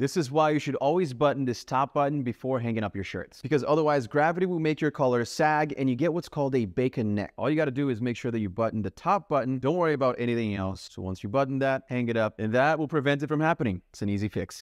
This is why you should always button this top button before hanging up your shirts, because otherwise gravity will make your collar sag and you get what's called a bacon neck. All you gotta do is make sure that you button the top button. Don't worry about anything else. So once you button that, hang it up, and that will prevent it from happening. It's an easy fix.